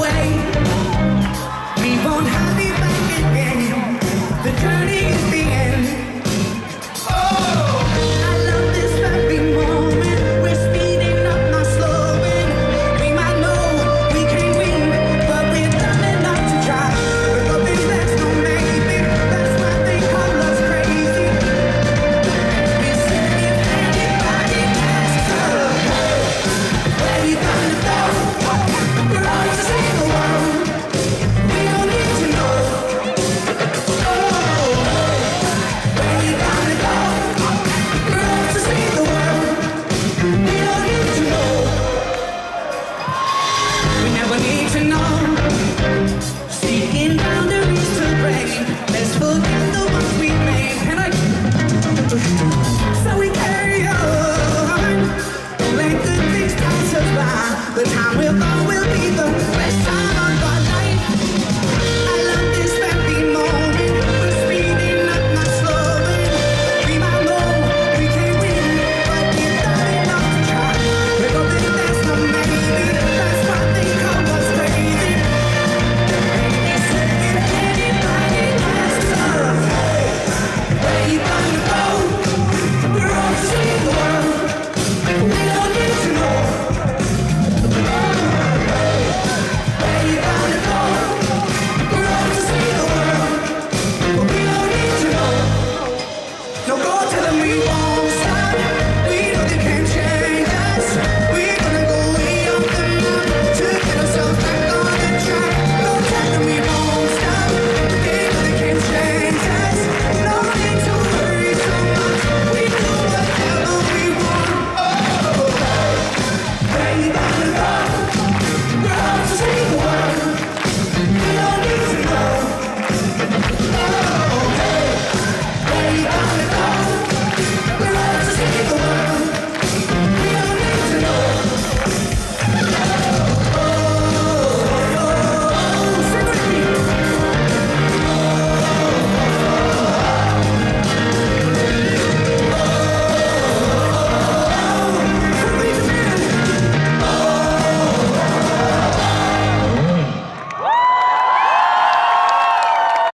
away. we want.